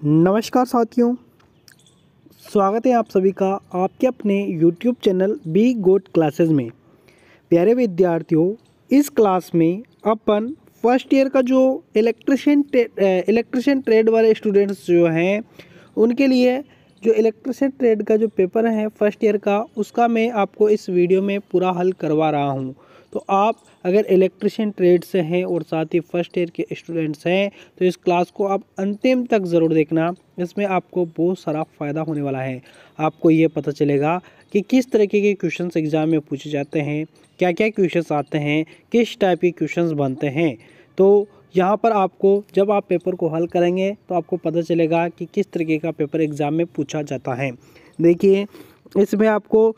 नमस्कार साथियों। स्वागत है आप सभी का आपके अपने YouTube channel B goat classes में। प्यारे विद्यार्थियों, इस क्लास में अपन फ़र्स्ट ईयर का जो इलेक्ट्रिशियन इलेक्ट्रिशियन ट्रेड वाले स्टूडेंट्स जो हैं, उनके लिए जो इलेक्ट्रिशियन ट्रेड का जो पेपर है फ़र्स्ट ईयर का, उसका मैं आपको इस वीडियो में पूरा हल करवा रहा हूँ। तो आप अगर इलेक्ट्रिशियन ट्रेड से हैं और साथ ही फ़र्स्ट ईयर के स्टूडेंट्स हैं तो इस क्लास को आप अंतिम तक ज़रूर देखना। इसमें आपको बहुत सारा फ़ायदा होने वाला है। आपको ये पता चलेगा कि किस तरीके के क्वेश्चंस एग्ज़ाम में पूछे जाते हैं क्या क्या क्वेश्चंस आते हैं, किस टाइप के क्वेश्चंस बनते हैं। तो यहाँ पर आपको जब आप पेपर को हल करेंगे तो आपको पता चलेगा कि किस तरीके का पेपर एग्ज़ाम में पूछा जाता है। देखिए, इसमें आपको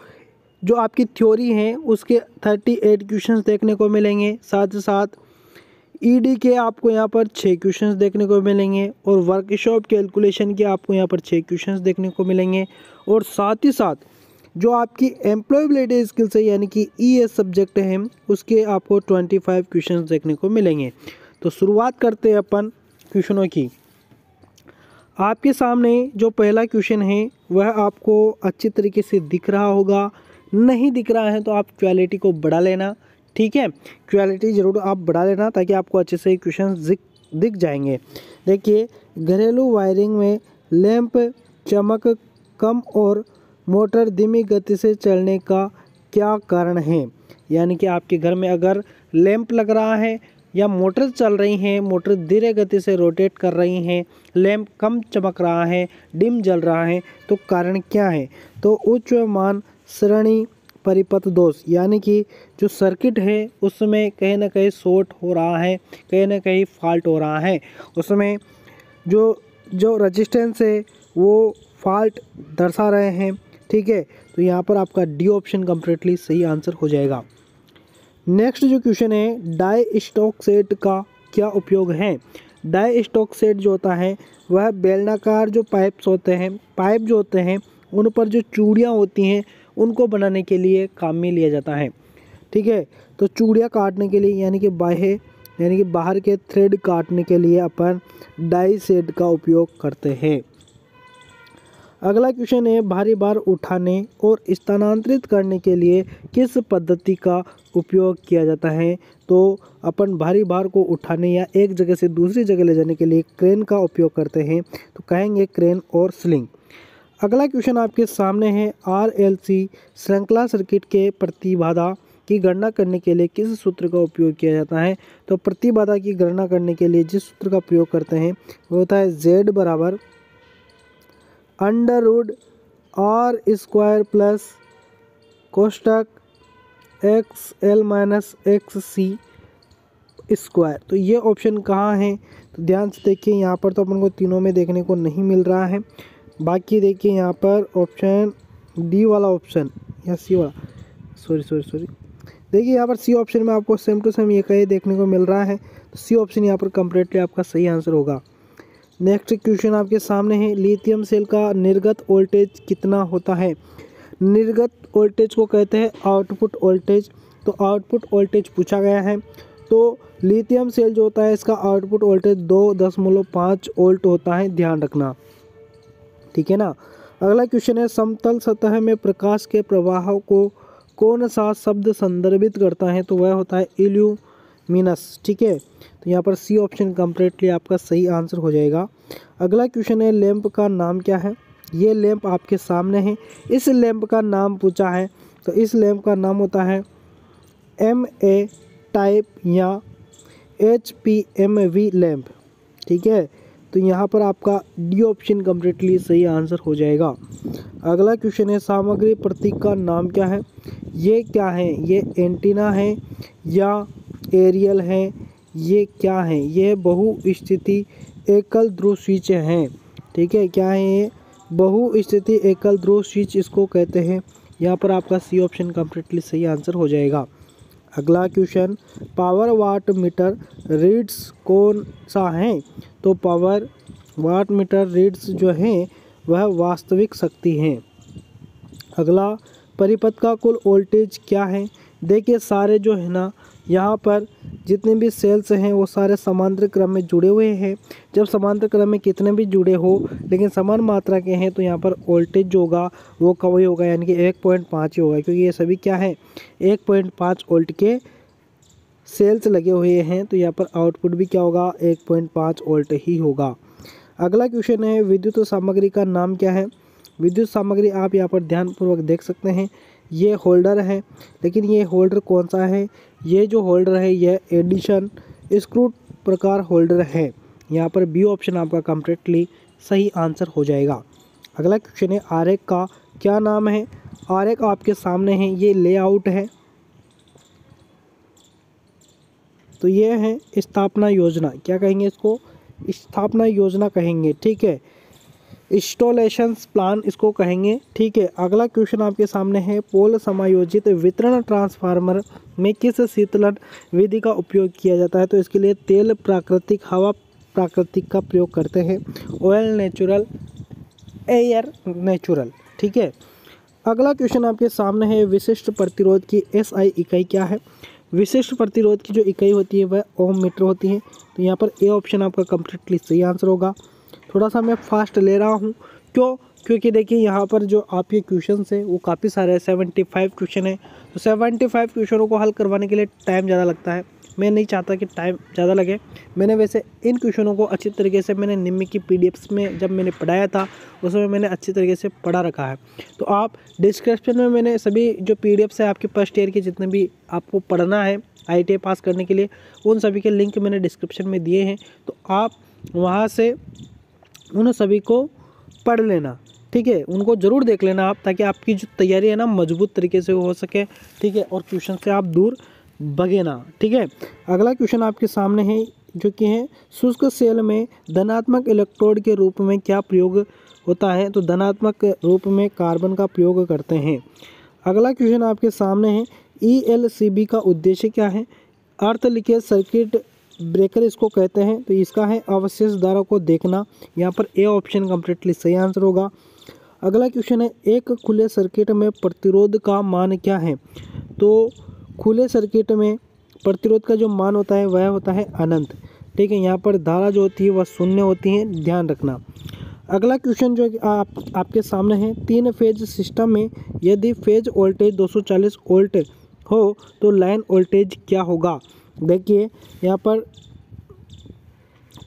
जो आपकी थ्योरी हैं, उसके थर्टी एट क्वेश्चन देखने को मिलेंगे। साथ ही साथ ईडी के आपको यहाँ पर छः क्वेश्चंस देखने को मिलेंगे और वर्कशॉप कैलकुलेशन के आपको यहाँ पर छः क्वेश्चंस देखने को मिलेंगे। और साथ ही साथ, जो आपकी एम्प्लॉयबिलिटी स्किल्स है, यानी कि ई एस सब्जेक्ट है, उसके आपको ट्वेंटी फाइव क्वेश्चन देखने को मिलेंगे। तो शुरुआत करते हैं अपन क्वेश्चनों की। आपके सामने जो पहला क्वेश्चन है, वह आपको अच्छी तरीके से दिख रहा होगा। नहीं दिख रहा है तो आप क्वालिटी को बढ़ा लेना, ठीक है? क्वालिटी ज़रूर आप बढ़ा लेना, ताकि आपको अच्छे से क्वेश्चन दिख दिख जाएँगे। देखिए, घरेलू वायरिंग में लैंप चमक कम और मोटर धीमी गति से चलने का क्या कारण है? यानी कि आपके घर में अगर लैंप लग रहा है, या मोटर चल रही हैं मोटर धीरे गति से रोटेट कर रही हैं लैंप कम चमक रहा है डिम जल रहा है तो कारण क्या है? तो उच्च मान श्रेणी परिपथ दोष। यानी कि जो सर्किट है, उसमें कहीं ना कहीं शॉर्ट हो रहा है, कहीं ना कहीं फॉल्ट हो रहा है। उसमें जो जो रजिस्टेंस है, वो फॉल्ट दर्शा रहे हैं। ठीक है? तो यहाँ पर आपका डी ऑप्शन कम्प्लीटली सही आंसर हो जाएगा। नेक्स्ट जो क्वेश्चन है डाई स्टॉक सेट का क्या उपयोग है? डाई स्टॉक सेट जो होता है, वह बेलनाकार जो पाइप्स होते हैं पाइप जो होते हैं, उन पर जो चूड़ियाँ होती हैं उनको बनाने के लिए काम में लिया जाता है। ठीक है? तो चूड़ियाँ काटने के लिए, यानी कि बाहे, यानी कि बाहर के थ्रेड काटने के लिए अपन डाई सेट का उपयोग करते हैं। अगला क्वेश्चन है, भारी बार उठाने और स्थानांतरित करने के लिए किस पद्धति का उपयोग किया जाता है? तो अपन भारी भार को उठाने या एक जगह से दूसरी जगह ले जाने के लिए क्रेन का उपयोग करते हैं। तो कहेंगे क्रेन और स्लिंग अगला क्वेश्चन आपके सामने है आर एल सी श्रृंखला सर्किट के प्रतिबाधा की गणना करने के लिए किस सूत्र का उपयोग किया जाता है? तो प्रतिबाधा की गणना करने के लिए जिस सूत्र का उपयोग करते हैं, वो होता है जेड बराबर under root R square plus कोष्टक X L minus X C square तो ये ऑप्शन कहाँ है? तो ध्यान से देखिए, यहाँ पर तो अपन को तीनों में देखने को नहीं मिल रहा है। बाकी देखिए यहाँ पर ऑप्शन डी वाला ऑप्शन या सी वाला। सॉरी सॉरी सॉरी देखिए यहाँ पर सी ऑप्शन में आपको सेम टू सेम ये कहीं देखने को मिल रहा है। तो सी ऑप्शन यहाँ पर कम्प्लीटली आपका सही आंसर होगा। नेक्स्ट क्वेश्चन आपके सामने है लिथियम सेल का निर्गत वोल्टेज कितना होता है? निर्गत वोल्टेज को कहते हैं आउटपुट वोल्टेज तो आउटपुट वोल्टेज पूछा गया है। तो लिथियम सेल जो होता है, इसका आउटपुट वोल्टेज दो दशमलव पाँच वोल्ट होता है। ध्यान रखना। ठीक है ना? अगला क्वेश्चन है, समतल सतह में प्रकाश के प्रवाह को कौन सा शब्द संदर्भित करता है? तो वह होता है इल्यूमिनस ठीक है? तो यहाँ पर सी ऑप्शन कम्प्लीटली आपका सही आंसर हो जाएगा। अगला क्वेश्चन है लैंप का नाम क्या है? ये लैंप आपके सामने है। इस लैंप का नाम पूछा है तो इस लैंप का नाम होता है एम ए टाइप या H P M V lamp ठीक है? तो यहाँ पर आपका डी ऑप्शन कम्प्लीटली सही आंसर हो जाएगा। अगला क्वेश्चन है, सामग्री प्रतीक का नाम क्या है? ये क्या है? ये एंटीना है या एरियल है? ये क्या है? ये बहु स्थिति एकल ध्रुव स्विच हैं। ठीक है, क्या है ये? बहु स्थिति एकल ध्रुव स्विच इसको कहते हैं। यहाँ पर आपका सी ऑप्शन कम्प्लीटली सही आंसर हो जाएगा। अगला question, power watt meter reads कौन सा है? तो पावर वाट मीटर रीड्स जो हैं, वह वास्तविक शक्ति हैं। अगला, परिपथ का कुल वोल्टेज क्या है? देखिए, सारे जो है ना यहाँ पर जितने भी सेल्स हैं, वो सारे समांतर क्रम में जुड़े हुए हैं। जब समांतर क्रम में कितने भी जुड़े हो, लेकिन समान मात्रा के हैं तो यहाँ पर वोल्टेज जो होगा, वो कवई होगा, यानी कि एक पॉइंट पाँच ही होगा, क्योंकि ये सभी क्या है? एक पॉइंट पाँच वोल्ट के सेल्स लगे हुए हैं तो यहाँ पर आउटपुट भी क्या होगा? एक पॉइंट पाँच वोल्ट ही होगा। अगला क्वेश्चन है, विद्युत सामग्री का नाम क्या है? विद्युत सामग्री आप यहाँ पर ध्यानपूर्वक देख सकते हैं। ये होल्डर है, लेकिन ये होल्डर कौन सा है? ये जो होल्डर है यह एडिशन स्क्रू प्रकार होल्डर है। यहाँ पर बी ऑप्शन आपका कम्प्लीटली सही आंसर हो जाएगा। अगला क्वेश्चन है, आरेख का क्या नाम है? आरेख आपके सामने है, ये लेआउट है। तो ये है स्थापना योजना। क्या कहेंगे इसको? स्थापना योजना कहेंगे, ठीक है? इंस्टॉलेशन प्लान इसको कहेंगे। ठीक है, अगला क्वेश्चन आपके सामने है, पोल समायोजित वितरण ट्रांसफार्मर में किस शीतलन विधि का उपयोग किया जाता है? तो इसके लिए तेल प्राकृतिक, हवा प्राकृतिक का प्रयोग करते हैं। ऑयल नेचुरल एयर नेचुरल ठीक है। अगला क्वेश्चन आपके सामने है, विशिष्ट प्रतिरोध की एस आई इकाई क्या है? विशिष्ट प्रतिरोध की जो इकाई होती है, वह ओम मीटर होती है। तो यहाँ पर ए ऑप्शन आपका कम्प्लीटली सही आंसर होगा। थोड़ा सा मैं फास्ट ले रहा हूँ। क्यों? क्योंकि देखिए, यहाँ पर जो आपके क्वेश्चन है, वो काफ़ी सारे हैं। सेवेंटी फाइव क्वेश्चन है। तो सेवेंटी फाइव क्वेश्चनों को हल करवाने के लिए टाइम ज़्यादा लगता है। मैं नहीं चाहता कि टाइम ज़्यादा लगे। मैंने वैसे इन क्वेश्चनों को अच्छी तरीके से मैंने निम्न की पी में जब मैंने पढ़ाया था उस समय मैंने अच्छी तरीके से पढ़ा रखा है। तो आप डिस्क्रिप्शन में मैंने सभी जो पी डी है, आपके फ़र्स्ट ईयर के जितने भी आपको पढ़ना है आईटीआई पास करने के लिए, उन सभी के लिंक मैंने डिस्क्रिप्शन में दिए हैं। तो आप वहाँ से उन सभी को पढ़ लेना, ठीक है? उनको ज़रूर देख लेना आप, ताकि आपकी जो तैयारी है ना, मज़बूत तरीके से हो सके, ठीक है? और क्वेश्चन से आप दूर भगे ना, ठीक है? अगला क्वेश्चन आपके सामने है, जो कि है, शुष्क सेल में धनात्मक इलेक्ट्रोड के रूप में क्या प्रयोग होता है? तो धनात्मक रूप में कार्बन का प्रयोग करते हैं। अगला क्वेश्चन आपके सामने है ईएलसीबी का उद्देश्य क्या है? अर्थ लिखे सर्किट ब्रेकर इसको कहते हैं। तो इसका है अवशेष धारा को देखना। यहाँ पर ए ऑप्शन कम्प्लीटली सही आंसर होगा। अगला क्वेश्चन है, एक खुले सर्किट में प्रतिरोध का मान क्या है? तो खुले सर्किट में प्रतिरोध का जो मान होता है, वह होता है अनंत। ठीक है, यहाँ पर धारा जो होती है, वह शून्य होती है। ध्यान रखना। अगला क्वेश्चन जो आप, आपके सामने है, तीन फ़ेज़ सिस्टम में यदि फ़ेज़ वोल्टेज 240 वोल्ट हो तो लाइन वोल्टेज क्या होगा? देखिए, यहाँ पर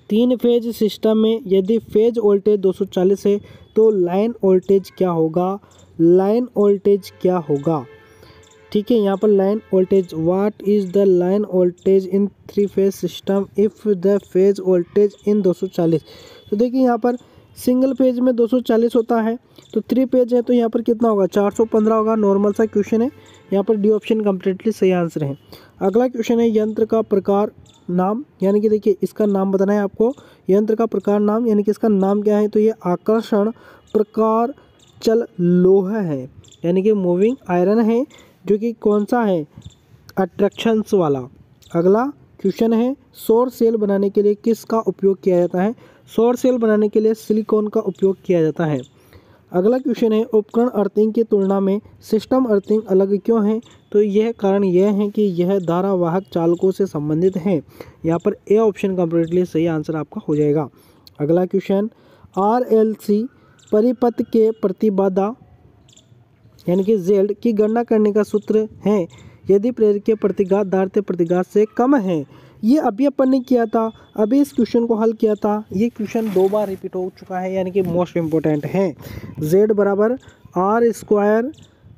तीन फ़ेज़ सिस्टम में यदि फ़ेज़ वोल्टेज 240 है तो लाइन वोल्टेज क्या होगा? लाइन वोल्टेज क्या होगा? ठीक है, यहाँ पर line voltage what is the line voltage in three phase system if the phase voltage in 240 तो देखिए, यहाँ पर सिंगल पेज में 240 होता है। तो थ्री पेज है तो यहाँ पर कितना होगा? 415 होगा। नॉर्मल सा क्वेश्चन है। यहाँ पर डी ऑप्शन कम्प्लीटली सही आंसर है। अगला क्वेश्चन है यंत्र का प्रकार नाम। यानी कि देखिए, इसका नाम बताना है आपको। यंत्र का प्रकार नाम, यानी कि इसका नाम क्या है? तो ये आकर्षण प्रकार चल लोह है। यानी कि मूविंग आयरन है, जो कि कौन सा है? अट्रैक्शंस वाला। अगला क्वेश्चन है, सौर सेल बनाने के लिए किसका उपयोग किया जाता है? सौर सेल बनाने के लिए सिलिकॉन का उपयोग किया जाता है। अगला क्वेश्चन है, उपकरण अर्थिंग की तुलना में सिस्टम अर्थिंग अलग क्यों है? तो यह कारण यह है कि यह धारावाहक चालकों से संबंधित है। यहाँ पर ए ऑप्शन कम्प्लीटली सही आंसर आपका हो जाएगा। अगला क्वेश्चन आर एल सी परिपथ के प्रतिबाधा, यानी कि जेड की गणना करने का सूत्र है। यदि प्रेरक के प्रतिघात धारते प्रतिघात से कम है, ये अभी अपन ने किया था। अभी इस क्वेश्चन को हल किया था। ये क्वेश्चन दो बार रिपीट हो चुका है, यानी कि मोस्ट इम्पोर्टेंट है। जेड बराबर R square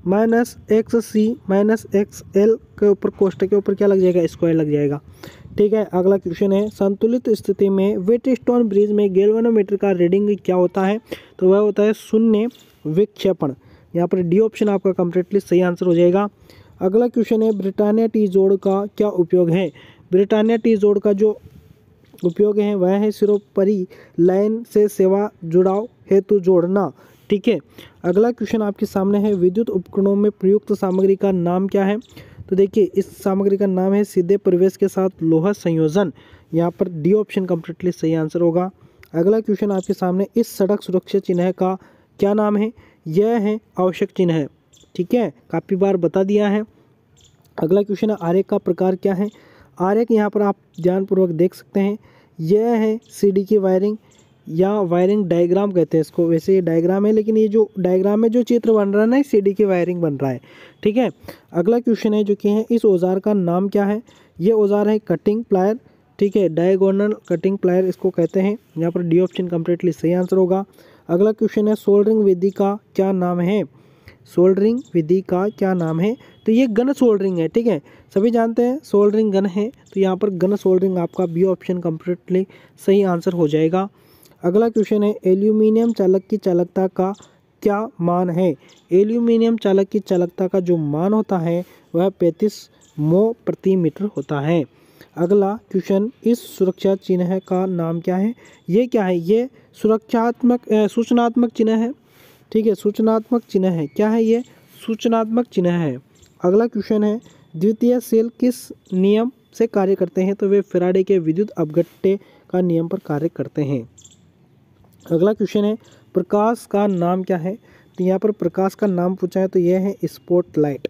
minus X C minus X L के ऊपर कोष्ट के ऊपर क्या लग जाएगा? स्क्वायर लग जाएगा। ठीक है, अगला क्वेश्चन है, संतुलित स्थिति में वेट स्टोन ब्रिज में गेलवेनोमीटर का रीडिंग क्या होता है? तो वह होता है शून्य विक्षेपण। यहाँ पर डी ऑप्शन आपका कंप्लीटली सही आंसर हो जाएगा। अगला क्वेश्चन है, ब्रिटानिया टी जोड़ का क्या उपयोग है? ब्रिटानिया टी जोड़ का जो उपयोग है, वह है सिरोपरी लाइन से सेवा जुड़ाव हेतु जोड़ना, ठीक है? अगला क्वेश्चन आपके सामने है, विद्युत उपकरणों में प्रयुक्त सामग्री का नाम क्या है? तो देखिए, इस सामग्री का नाम है सीधे प्रवेश के साथ लोहा संयोजन। यहाँ पर डी ऑप्शन कम्प्लीटली सही आंसर होगा। अगला क्वेश्चन आपके सामने, इस सड़क सुरक्षा चिन्ह का क्या नाम है? यह है आवश्यक चिन्ह है। ठीक है? काफ़ी बार बता दिया है। अगला क्वेश्चन है, आरेख का प्रकार क्या है? आरेख यहाँ पर आप ध्यानपूर्वक देख सकते हैं। यह है सीडी की वायरिंग या वायरिंग डायग्राम कहते हैं इसको। वैसे ये डायग्राम है, लेकिन ये जो डायग्राम में जो चित्र बन रहा है ना सीडी की वायरिंग बन रहा है। ठीक है? अगला क्वेश्चन है, जो कि है, इस औज़ार का नाम क्या है? ये औज़ार है कटिंग प्लायर ठीक है? डायगोनल कटिंग प्लायर इसको कहते हैं। यहाँ पर डी ऑप्शन कम्प्लीटली सही आंसर होगा। अगला क्वेश्चन है सोल्डरिंग विधि का क्या नाम है? सोल्डरिंग विधि का क्या नाम है? तो ये गन सोल्डरिंग है, ठीक है? सभी जानते हैं सोल्डरिंग गन है तो यहाँ पर गन सोल्डरिंग आपका बी ऑप्शन कम्प्लीटली सही आंसर हो जाएगा। अगला क्वेश्चन है एल्यूमिनियम चालक की चालकता का क्या मान है? एल्यूमिनियम चालक की चालकता का जो मान होता है, वह पैंतीस मो प्रति मीटर होता है। अगला क्वेश्चन इस सुरक्षा चिन्ह का नाम क्या है? ये क्या है? ये सुरक्षात्मक सूचनात्मक चिन्ह है। ठीक है, सूचनात्मक चिन्ह है। क्या है ये? सूचनात्मक चिन्ह है। अगला क्वेश्चन है, द्वितीय सेल किस नियम से कार्य करते हैं? तो वे फेराडे के विद्युत अपघट्टे का नियम पर कार्य करते हैं। अगला क्वेश्चन है, प्रकाश का नाम क्या है? तो यहाँ पर प्रकाश का नाम पूछा है तो यह है स्पॉट लाइट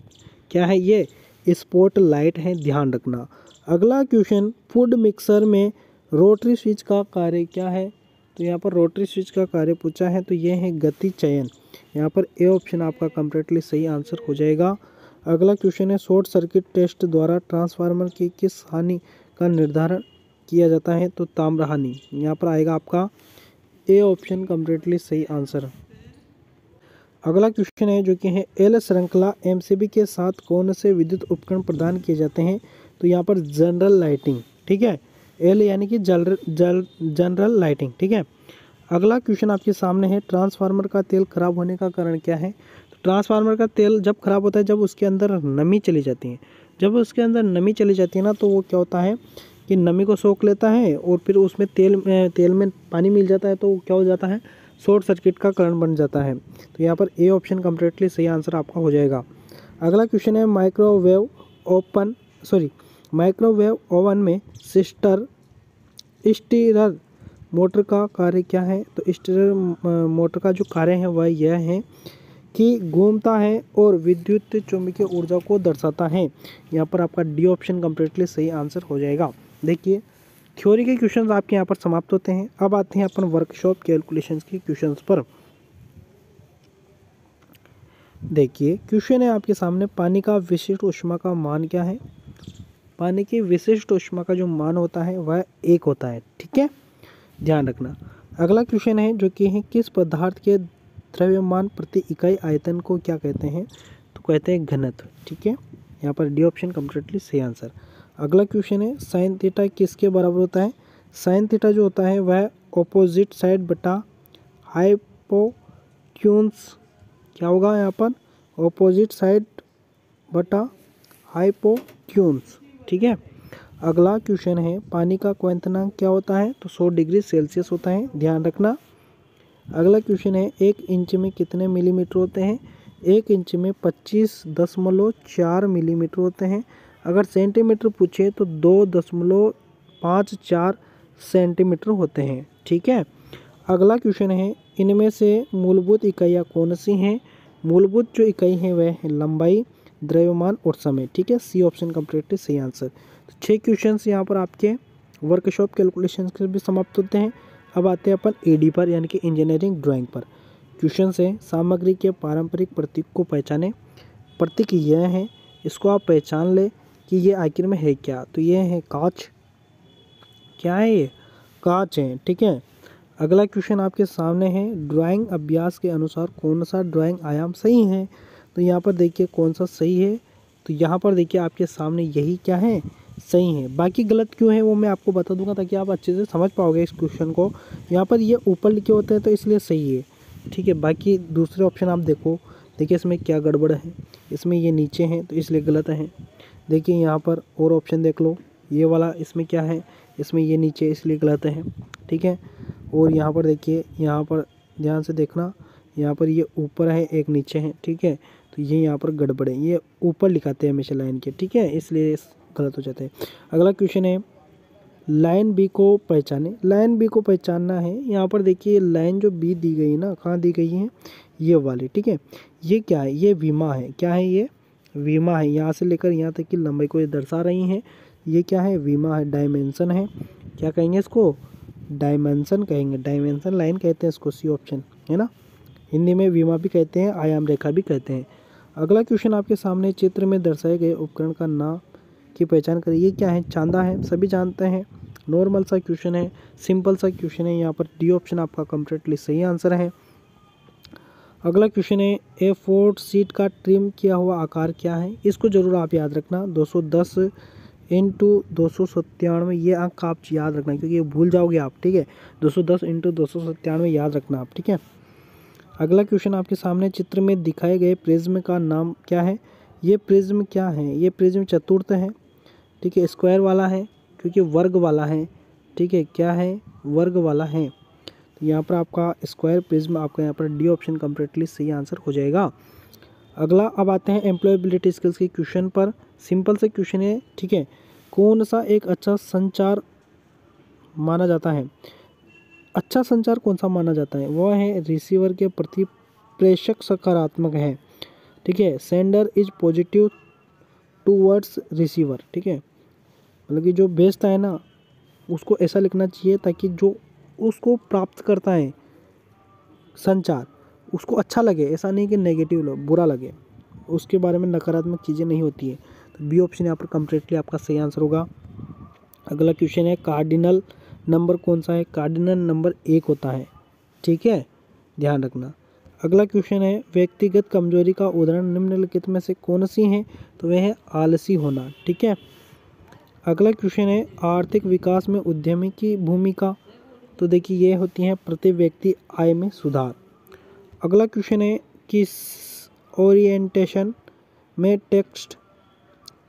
क्या है ये? स्पॉट लाइट है, ध्यान रखना। अगला क्वेश्चन फ़ूड मिक्सर में रोटरी स्विच का कार्य क्या है? तो यहाँ पर रोटरी स्विच का कार्य पूछा है तो ये है गति चयन। यहाँ पर ए ऑप्शन आपका कम्प्लीटली सही आंसर हो जाएगा। अगला क्वेश्चन है शॉर्ट सर्किट टेस्ट द्वारा ट्रांसफार्मर की किस हानि का निर्धारण किया जाता है तो ताम्र हानि। यहाँ पर आएगा आपका ए ऑप्शन कम्प्लीटली सही आंसर अगला क्वेश्चन है, जो कि है एल श्रृंखला एमसीबी के साथ कौन से विद्युत उपकरण प्रदान किए जाते हैं तो यहाँ पर जनरल लाइटिंग ठीक है? एल यानी कि जल जल जनरल लाइटिंग ठीक है? अगला क्वेश्चन आपके सामने है ट्रांसफार्मर का तेल खराब होने का कारण क्या है? तो ट्रांसफार्मर का तेल जब खराब होता है, जब उसके अंदर नमी चली जाती है। जब उसके अंदर नमी चली जाती है ना तो वो क्या होता है कि नमी को सोख लेता है और फिर उसमें तेल तेल में पानी मिल जाता है तो क्या हो जाता है? शॉर्ट सर्किट का कारण बन जाता है। तो यहाँ पर ए ऑप्शन कम्प्लीटली सही आंसर आपका हो जाएगा। अगला क्वेश्चन है microwave open sorry microwave oven में सिस्टर स्टीरर मोटर का कार्य क्या है? तो स्टीरर मोटर का जो कार्य है वह यह है कि घूमता है और विद्युत चुंबकीय ऊर्जा को दर्शाता है। यहाँ पर आपका डी ऑप्शन कम्प्लीटली सही आंसर हो जाएगा। देखिए, थ्योरी के क्वेश्चंस आपके यहाँ पर समाप्त होते हैं। अब आते हैं अपन वर्कशॉप कैलकुलेशंस के क्वेश्चंस पर। देखिए, क्वेश्चन है आपके सामने, पानी का विशिष्ट उष्मा का मान क्या है? पानी की विशिष्ट उष्मा का जो मान होता है, वह एक होता है, ठीक है? ध्यान रखना। अगला क्वेश्चन है, जो कि है, किस पदार्थ के द्रव्यमान प्रति इकाई आयतन को क्या कहते हैं? तो कहते हैं घनत्व, ठीक है? यहाँ पर डी ऑप्शन कम्प्लीटली सही आंसर अगला क्वेश्चन है साइन थीटा किसके बराबर होता है? साइन थीटा जो होता है, वह ऑपोजिट साइड बटा हाइपोट्यून्स क्या होगा यहाँ पर? ऑपोजिट साइड बटा हाइपोट्यून्स ठीक है? अगला क्वेश्चन है, पानी का क्वंथनांक क्या होता है? तो 100 डिग्री सेल्सियस होता है, ध्यान रखना। अगला क्वेश्चन है, एक इंच में कितने मिलीमीटर होते हैं? एक इंच में पच्चीस दशमलव चार मिलीमीटर होते हैं। अगर सेंटीमीटर पूछे तो दो दशमलव पाँच चार सेंटीमीटर होते हैं, ठीक है? अगला क्वेश्चन है, इनमें से मूलभूत इकाइयाँ कौन सी हैं? मूलभूत जो इकाई है, वह है लंबाई। द्रव्यमान और समय। ठीक है? सी ऑप्शन कम्प्लीटली सही आंसर तो छः क्वेश्चन यहाँ पर आपके वर्कशॉप कैलकुलेशन के भी समाप्त होते हैं। अब आते हैं अपन एडी पर, यानी कि इंजीनियरिंग ड्राइंग पर। क्वेश्चन है, सामग्री के पारंपरिक प्रतीक को पहचाने। प्रतीक यह है, इसको आप पहचान ले कि ये आखिर में है क्या। तो ये है कांच। क्या है ये? कांच है, ठीक है? अगला क्वेश्चन आपके सामने है ड्राइंग अभ्यास के अनुसार कौन सा ड्राइंग आयाम सही है? तो यहाँ पर देखिए कौन सा सही है। तो यहाँ पर देखिए आपके सामने यही क्या है? सही है। बाकी गलत क्यों है वो मैं आपको बता दूँगा ताकि आप अच्छे से समझ पाओगे इस क्वेश्चन को। यहाँ पर ये ऊपर लिखे होते हैं तो इसलिए सही है। ठीक है, बाकी दूसरे ऑप्शन आप देखो। देखिए इसमें क्या गड़बड़ है। इसमें ये नीचे हैं तो इसलिए गलत है। देखिए यहाँ पर और ऑप्शन देख लो। ये वाला इसमें क्या है? इसमें ये नीचे इसलिए गलत है। ठीक है? और यहाँ पर देखिए, यहाँ पर ध्यान से देखना। यहाँ पर ये ऊपर है, एक नीचे है। ठीक है? तो ये यहाँ पर गड़बड़ है। ये ऊपर लिखाते हैं हमेशा लाइन के, ठीक है? इसलिए गलत हो जाते हैं। अगला क्वेश्चन है, लाइन बी को पहचाने। लाइन बी को पहचानना है। यहाँ पर देखिए, लाइन जो बी दी गई ना, कहाँ दी गई है? ये वाली, ठीक है? ये क्या है? ये वीमा है। क्या है ये? वीमा है। यहाँ से लेकर यहाँ तक की लंबाई को ये दर्शा रही हैं। ये क्या है? वीमा है। डायमेंशन है। क्या कहेंगे इसको? डायमेंशन कहेंगे। डायमेंशन लाइन कहते हैं इसको सी ऑप्शन है ना? हिंदी में वीमा भी कहते हैं, आयाम रेखा भी कहते हैं। अगला क्वेश्चन आपके सामने चित्र में दर्शाए गए उपकरण का नाम की पहचान करें ये क्या है? चांदा है। सभी जानते हैं। नॉर्मल सा क्वेश्चन है। सिंपल सा क्वेश्चन है। यहाँ पर डी ऑप्शन आपका कम्प्लीटली सही आंसर है। अगला क्वेश्चन है ए फोर्ट सीट का ट्रिम किया हुआ आकार क्या है? इसको ज़रूर आप याद रखना। 210 इंटू दो सौ सत्तानवे। ये अंक आप याद रखना, क्योंकि ये भूल जाओगे आप, ठीक है? 210 इंटू दो सौ सत्तानवे याद रखना आप, ठीक है? अगला क्वेश्चन आपके सामने चित्र में दिखाए गए प्रिज्म का नाम क्या है? ये प्रिज्म क्या है? ये प्रिज्म चतुर्थ है, ठीक है? स्क्वायर वाला है, क्योंकि वर्ग वाला है, ठीक है? क्या है? वर्ग वाला है। तो यहाँ पर आपका स्क्वायर प्रिज्म, आपका यहाँ पर डी ऑप्शन कम्प्लीटली सही आंसर हो जाएगा। अगला, अब आते हैं एम्प्लॉयबिलिटी स्किल्स के क्वेश्चन पर। सिंपल से क्वेश्चन है, ठीक है? कौन सा एक अच्छा संचार माना जाता है? अच्छा संचार कौन सा माना जाता है? वह है रिसीवर के प्रति प्रेषक सकारात्मक है। ठीक है? Sender is positive towards receiver ठीक है? मतलब कि जो भेजता है ना, उसको ऐसा लिखना चाहिए ताकि जो उसको प्राप्त करता है संचार, उसको अच्छा लगे। ऐसा नहीं कि नेगेटिव लो, बुरा लगे। उसके बारे में नकारात्मक चीज़ें नहीं होती है। तो बी ऑप्शन यहाँ पर कम्प्लीटली आपका सही आंसर होगा। अगला क्वेश्चन है कार्डिनल नंबर कौन सा है? कार्डिनल नंबर एक होता है। ठीक है? ध्यान रखना। अगला क्वेश्चन है, व्यक्तिगत कमज़ोरी का उदाहरण निम्नलिखित में से कौन सी है? तो वह है आलसी होना। ठीक है? अगला क्वेश्चन है, आर्थिक विकास में उद्यमी की भूमिका। तो देखिए, ये होती है प्रति व्यक्ति आय में सुधार। अगला क्वेश्चन है, किस ओरिएंटेशन में टेक्स्ट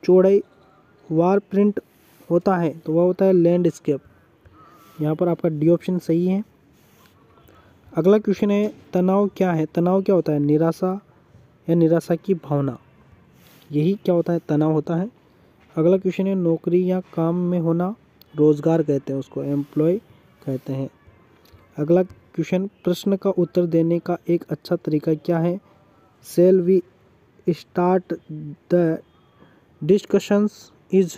चौड़ाई वार प्रिंट होता है? तो वह होता है लैंडस्केप यहाँ पर आपका डी ऑप्शन सही है। अगला क्वेश्चन है, तनाव क्या है? तनाव क्या होता है? निराशा या निराशा की भावना? यही क्या होता है? तनाव होता है। अगला क्वेश्चन है, नौकरी या काम में होना रोज़गार कहते हैं उसको एम्प्लॉय कहते हैं। अगला क्वेश्चन प्रश्न का उत्तर देने का एक अच्छा तरीका क्या है? Shall we start the discussions is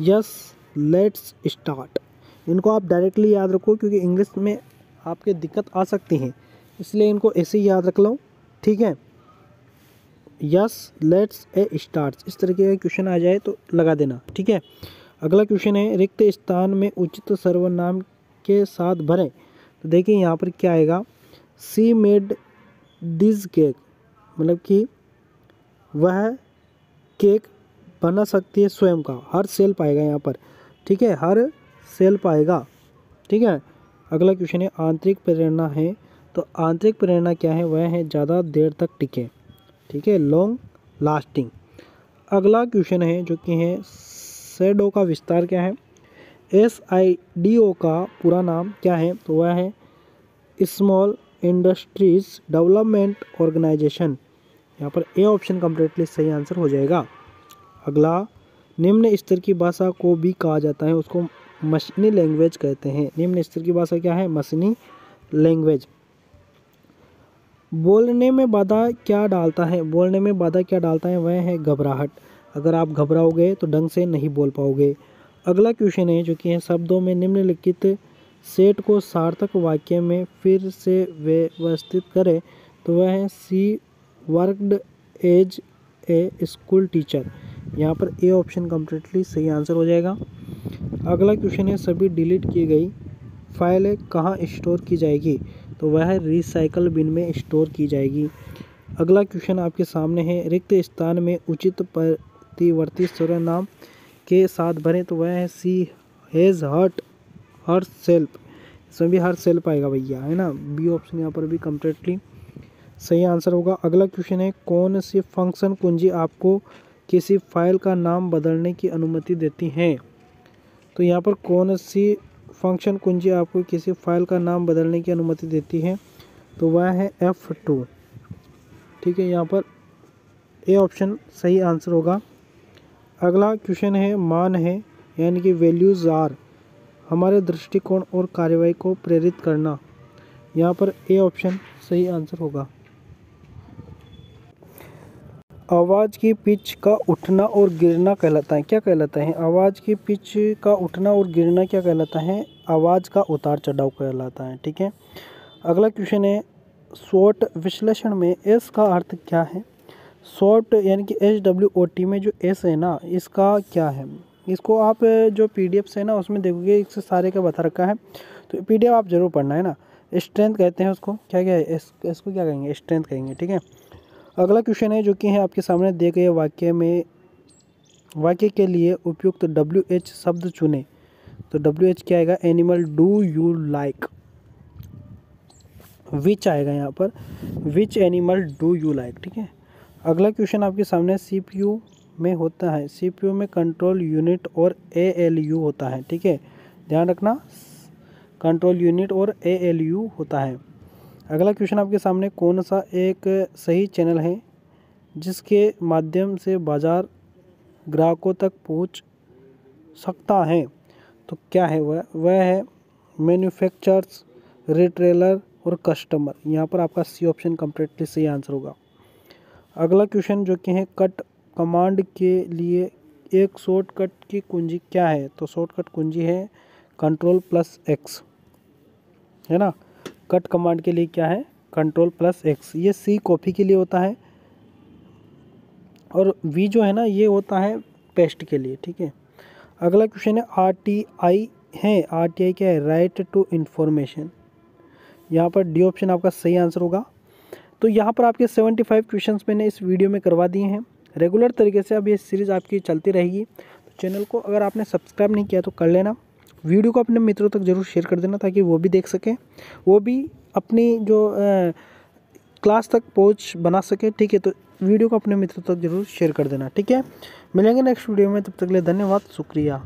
yes let's start. इनको आप डायरेक्टली याद रखो, क्योंकि इंग्लिश में आपके दिक्कत आ सकती हैं। इसलिए इनको ऐसे ही याद रख लो, ठीक है? Yes, let's a start. इस तरीके का क्वेश्चन आ जाए तो लगा देना, ठीक है? अगला क्वेश्चन है, रिक्त स्थान में उचित सर्वनाम के साथ भरें। तो देखिए यहाँ पर क्या आएगा। सी मेड दिस केक मतलब कि वह केक बना सकती है स्वयं का। हर सेल पाएगा यहाँ पर। ठीक है, हर सेल पाएगा। ठीक है, अगला क्वेश्चन है, आंतरिक प्रेरणा है। तो आंतरिक प्रेरणा क्या है? वह है ज़्यादा देर तक टिके। ठीक है लॉन्ग लास्टिंग अगला क्वेश्चन है, जो कि है सेडो का विस्तार क्या है? एस आई डी ओ का पूरा नाम क्या है? तो वह है स्मॉल इंडस्ट्रीज़ डेवलपमेंट ऑर्गेनाइजेशन यहाँ पर ए ऑप्शन कम्प्लीटली सही आंसर हो जाएगा। अगला निम्न स्तर की भाषा को भी कहा जाता है, उसको मशीनी लैंग्वेज कहते हैं। निम्न स्तर की भाषा क्या है? मशीनी लैंग्वेज बोलने में बाधा क्या डालता है? बोलने में बाधा क्या डालता है? वह है घबराहट। अगर आप घबराओगे तो ढंग से नहीं बोल पाओगे। अगला क्वेश्चन है, जो कि है शब्दों में निम्नलिखित सेट को सार्थक वाक्य में फिर से व्यवस्थित करें तो वह है C worked as a school teacher. यहाँ पर ए ऑप्शन कम्प्लीटली सही आंसर हो जाएगा। अगला क्वेश्चन है, सभी डिलीट की गई फाइलें कहाँ स्टोर की जाएगी? तो वह रिसाइकल बिन में स्टोर की जाएगी। अगला क्वेश्चन आपके सामने है, रिक्त स्थान में उचित प्रतिवर्ती सर्वनाम के साथ भरें तो वह है C has hurt herself इसमें भी हर सेल्फ आएगा भैया, है ना? बी ऑप्शन यहाँ पर भी कम्प्लीटली सही आंसर होगा। अगला क्वेश्चन है, कौन सी फ़ंक्शन कुंजी आपको किसी फ़ाइल का नाम बदलने की अनुमति देती हैं। तो यहाँ पर कौन सी फ़ंक्शन कुंजी आपको किसी फ़ाइल का नाम बदलने की अनुमति देती है? तो वह है एफ़ टू ठीक है, यहाँ पर ए ऑप्शन सही आंसर होगा। अगला क्वेश्चन है, मान है, यानी कि वैल्यूज़ आर हमारे दृष्टिकोण और कार्यवाही को प्रेरित करना। यहाँ पर ए ऑप्शन सही आंसर होगा। आवाज़ की पिच का उठना और गिरना कहलाता है। क्या कहलाता है? आवाज़ की पिच का उठना और गिरना क्या कहलाता है? आवाज़ का उतार चढ़ाव कहलाता है ठीक है? अगला क्वेश्चन है शॉर्ट विश्लेषण में एस का अर्थ क्या है? शॉर्ट यानी कि एच डब्ल्यू ओ टी में जो एस है ना इसका क्या है? इसको आप जो पी डी एफ़ है ना उसमें देखोगे इससे सारे का बता रखा है। तो पी डी एफ़ आप ज़रूर पढ़ना है ना? स्ट्रेंथ कहते हैं उसको। क्या क्या है? इस, इसको क्या कहेंगे? स्ट्रेंथ कहेंगे ठीक है? अगला क्वेश्चन है जो कि है आपके सामने दिए गए वाक्य में, वाक्य के लिए उपयुक्त डब्ल्यू एच शब्द चुने। तो डब्ल्यू एच क्या आएगा? Animal do you like which आएगा यहाँ पर? Which animal do you like ठीक है? अगला क्वेश्चन आपके सामने सी पी यू में होता है। सी पी यू में कंट्रोल यूनिट और ए एल यू होता है। ठीक है? ध्यान रखना कंट्रोल यूनिट और ए एल यू होता है। अगला क्वेश्चन आपके सामने कौन सा एक सही चैनल है जिसके माध्यम से बाज़ार ग्राहकों तक पहुँच सकता है? तो क्या है वह? वह है मैन्युफैक्चरर्स रिटेलर और कस्टमर यहाँ पर आपका सी ऑप्शन कम्प्लीटली सही आंसर होगा। अगला क्वेश्चन जो कि है कट कमांड के लिए एक शॉर्टकट की कुंजी क्या है? तो शॉर्टकट कुंजी है कंट्रोल प्लस एक्स है ना? कट कमांड के लिए क्या है? कंट्रोल प्लस एक्स ये सी कॉपी के लिए होता है। और वी जो है ना, ये होता है पेस्ट के लिए, ठीक है? अगला क्वेश्चन है आर टी आई है। आर टी आई क्या है? राइट टू इन्फॉर्मेशन यहाँ पर डी ऑप्शन आपका सही आंसर होगा। तो यहाँ पर आपके सेवेंटी फाइव क्वेश्चन मैंने इस वीडियो में करवा दिए हैं। रेगुलर तरीके से अब ये सीरीज़ आपकी चलती रहेगी। तो चैनल को अगर आपने सब्सक्राइब नहीं किया तो कर लेना। वीडियो को अपने मित्रों तक ज़रूर शेयर कर देना ताकि वो भी देख सकें। वो भी अपनी जो क्लास तक पहुँच बना सके, ठीक है? तो वीडियो को अपने मित्रों तक ज़रूर शेयर कर देना, ठीक है? मिलेंगे नेक्स्ट वीडियो में, तब तक के लिए धन्यवाद, शुक्रिया।